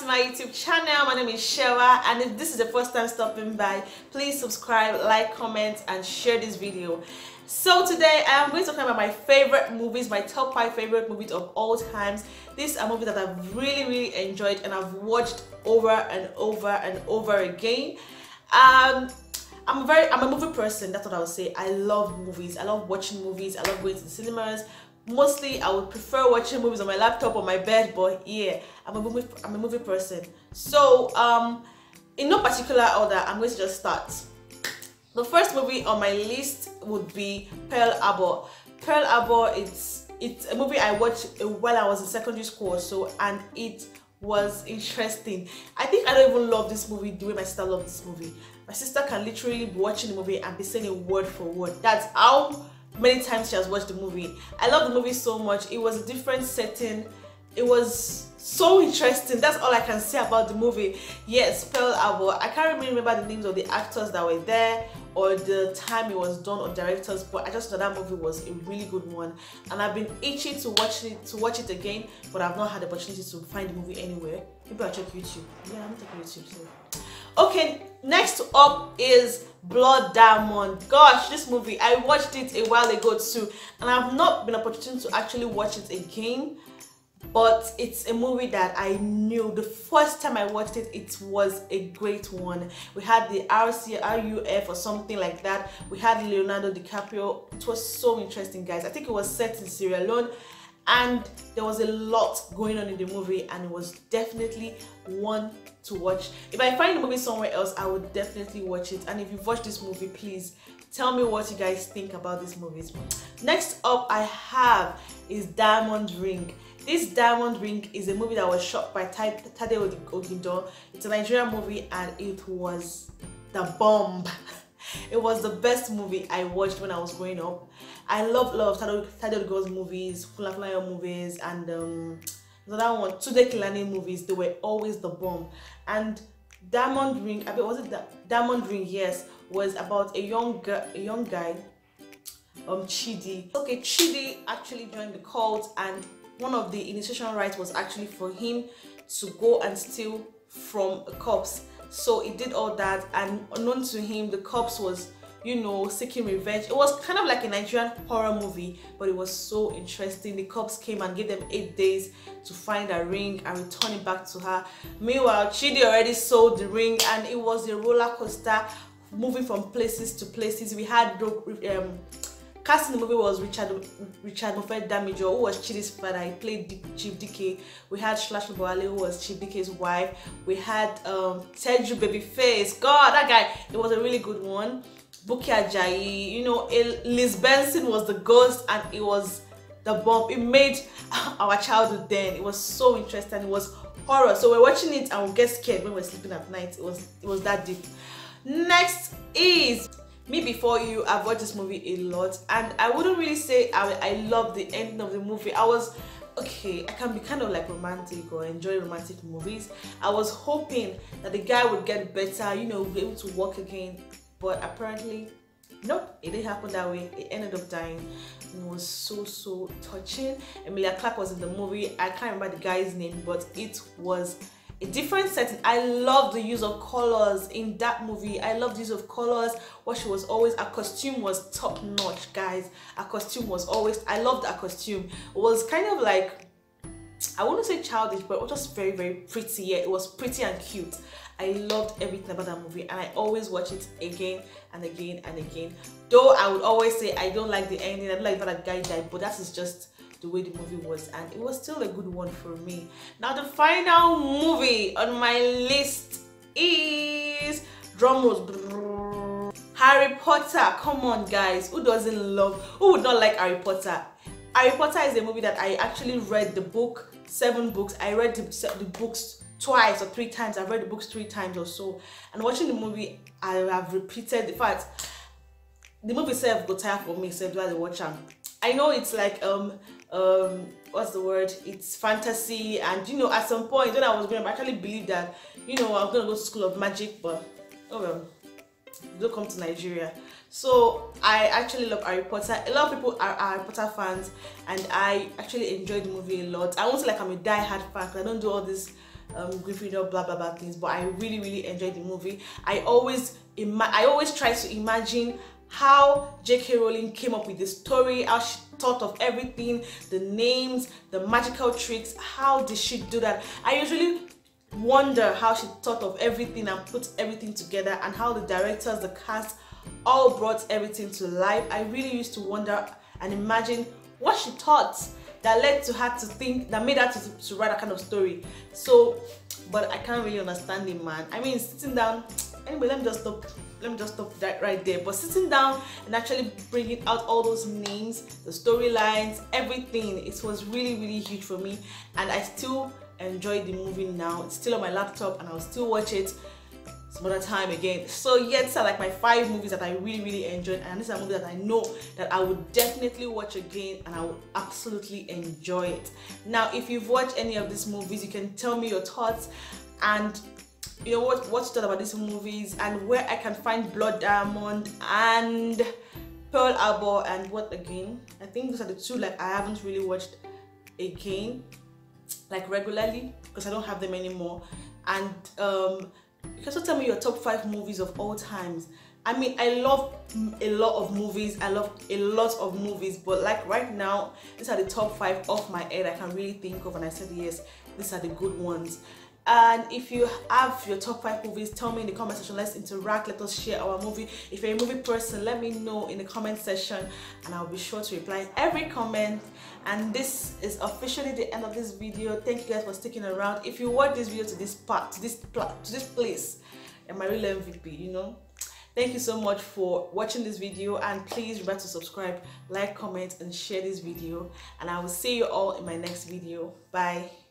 to my youtube channel. My name is Shewa and if this is the first time stopping by please subscribe like comment and share this video. So today I am going to talk about my favorite movies my top five favorite movies of all times. These are movies that I've really really enjoyed and I've watched over and over and over again. Um I'm very I'm a movie person. That's what I would say. I love movies. I love watching movies. I love going to the cinemas mostly I would prefer watching movies on my laptop or my bed but yeah I'm a movie I'm a movie person. So um in no particular order I'm going to just start. The first movie on my list would be Pearl Harbor. Pearl Harbor it's it's a movie I watched while I was in secondary school so and it was interesting. I think I don't even love this movie the way my sister loves this movie. My sister can literally be watching the movie and be saying it word for word. That's how many times she has watched the movie. I love the movie so much. It was a different setting. It was so interesting. That's all I can say about the movie. Yes, Pearl Harbor. I can't really remember the names of the actors that were there or the time it was done or directors, but I just know that movie was a really good one. And I've been itching to watch it to watch it again, but I've not had the opportunity to find the movie anywhere. Maybe I'll check YouTube. Yeah, I'm checking YouTube. So. Okay, next up is Blood Diamond. Gosh, this movie, I watched it a while ago too, and I've not been opportunity to actually watch it again. But it's a movie that I knew the first time I watched it, it was a great one. We had the RC, RUF or something like that. We had Leonardo DiCaprio. It was so interesting, guys. I think it was set in Sierra Leone and there was a lot going on in the movie and it was definitely one to watch. If i find the movie somewhere else i would definitely watch it. And if you've watched this movie please tell me what you guys think about these movies. Next up i have is diamond ring. This diamond ring is a movie that was shot by Tade Ogidan. It's a nigerian movie and it was the bomb it was the best movie I watched when I was growing up. I love a lot of Girls movies, Funafulayo movies, and um, another one, Tunde Kelani movies. They were always the bomb. And Diamond Ring, I mean, was it the Diamond Ring? Yes, was about a young girl, a young guy, um, Chidi. Okay, Chidi actually joined the cult, and one of the initiation rites was actually for him to go and steal from a corpse so he did all that and unknown to him the cops was you know seeking revenge. It was kind of like a nigerian horror movie but it was so interesting. The cops came and gave them eight days to find a ring and return it back to her. Meanwhile chidi already sold the ring and it was a roller coaster moving from places to places. We had um, Cast in the movie was Richard Richard Mofe-Damijo, who was Chidi's father. He played D Chief Dike. We had Sola Sobowale, who was Chief Dike's wife. We had um, Teju Babyface. God, that guy, it was a really good one. Buki Ajayi, you know, Liz Benson was the ghost, and it was the bomb. It made our childhood then. It was so interesting. It was horror. So we're watching it and we get scared when we're sleeping at night. It was it was that deep. Next is me before you i've watched this movie a lot and i wouldn't really say i, I love the ending of the movie. I was okay i can be kind of like romantic or enjoy romantic movies. I was hoping that the guy would get better you know be able to walk again but apparently nope it didn't happen that way. It ended up dying. It was so so touching. Emilia clarke was in the movie. I can't remember the guy's name but it was a different setting. I love the use of colors in that movie. I love the use of colors. What she was always, her costume was top notch, guys. Her costume was always, I loved her costume. It was kind of like, I wouldn't say childish, but it was just very, very pretty. Yeah, it was pretty and cute. I loved everything about that movie and I always watch it again and again and again. Though I would always say I don't like the ending, I don't like that guy died, but that is just the way the movie was and it was still a good one for me. Now the final movie on my list is drumrolls harry potter. Come on guys. Who doesn't love who would not like harry potter? Harry potter is a movie that i actually read the book seven books. I read the, the books twice or three times. I've read the books three times or so. And watching the movie i have repeated the fact the movie itself got tired for me except while I watch them I know it's like um um what's the word it's fantasy and you know at some point when i was growing up i actually believed that you know i'm gonna go to school of magic but oh well don't come to nigeria so i actually love harry potter a lot of people are harry potter fans and i actually enjoyed the movie a lot i won't say like i'm a die-hard fan because i don't do all this um, Gryffindor, blah blah blah things. But I really really enjoyed the movie. I always I always try to imagine how J.K. Rowling came up with the story, how she thought of everything, the names, the magical tricks. How did she do that? I usually wonder how she thought of everything and put everything together and how the directors, the cast, all brought everything to life. I really used to wonder and imagine what she thought that led to her to think that made her to, to write a kind of story. So, but I can't really understand it, man. I mean, sitting down. Anyway, let me just stop. Let me just stop that right there. But sitting down and actually bringing out all those names, the storylines, everything, it was really, really huge for me. And I still enjoy the movie now. It's still on my laptop, and I'll still watch it some other time again. So yeah, these are like my five movies that I really really enjoyed and these are movies that I know that I would definitely watch again and I would absolutely enjoy it. Now if you've watched any of these movies you can tell me your thoughts and you know what what you thought about these movies and where I can find Blood Diamond and Pearl Harbor and what again. I think those are the two like I haven't really watched again like regularly because I don't have them anymore and um you can also tell me your top five movies of all times. I mean, I love a lot of movies. I love a lot of movies, but like right now, these are the top five off my head I can really think of, and I said yes, these are the good ones. And if you have your top five movies, tell me in the comment section. Let's interact. Let us share our movie. If you're a movie person, let me know in the comment section, and I'll be sure to reply every comment. And this is officially the end of this video. Thank you guys for sticking around. If you watch this video to this part, to this to this place, am I really MVP? You know. Thank you so much for watching this video and please remember to subscribe, like, comment and share this video and I will see you all in my next video. Bye.